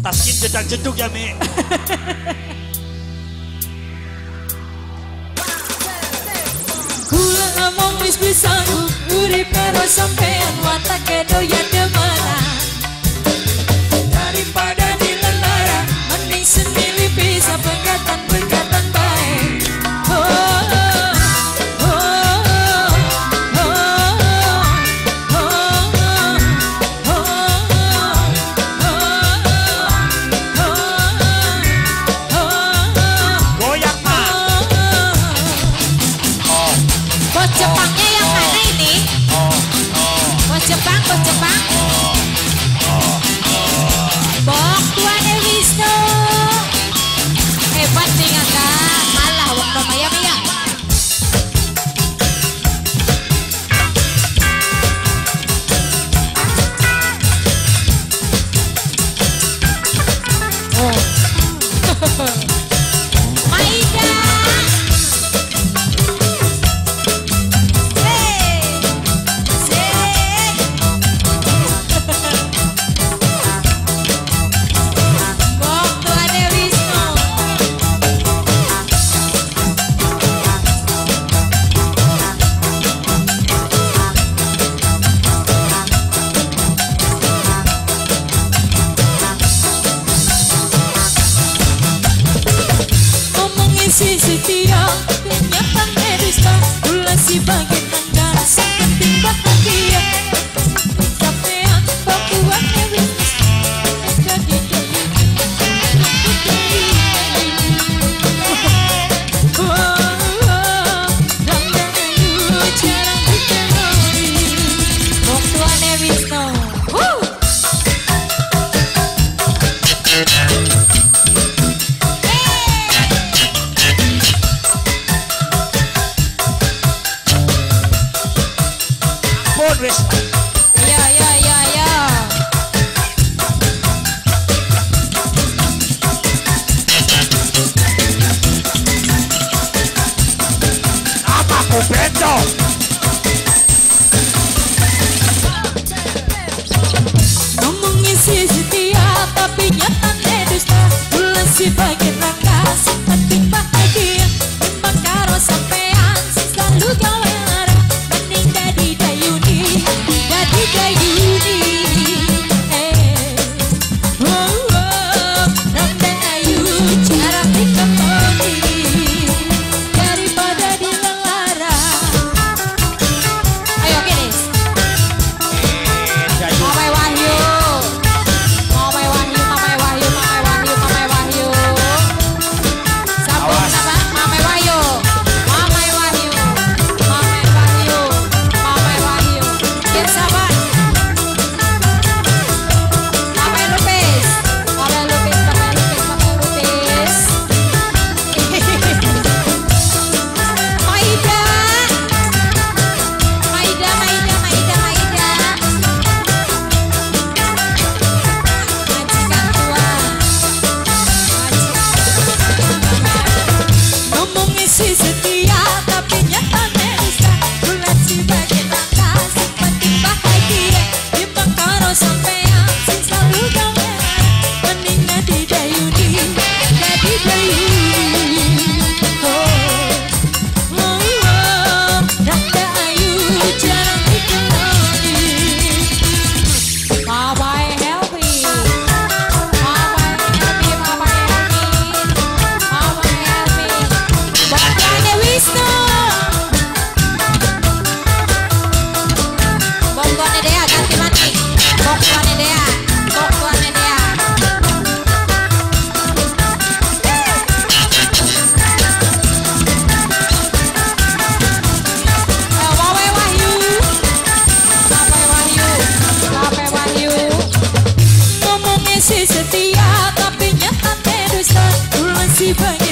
Taskin jedak jeduk ya Mi. Kula ngomong wis bisa urip karo sampean watake doyan Keep pain.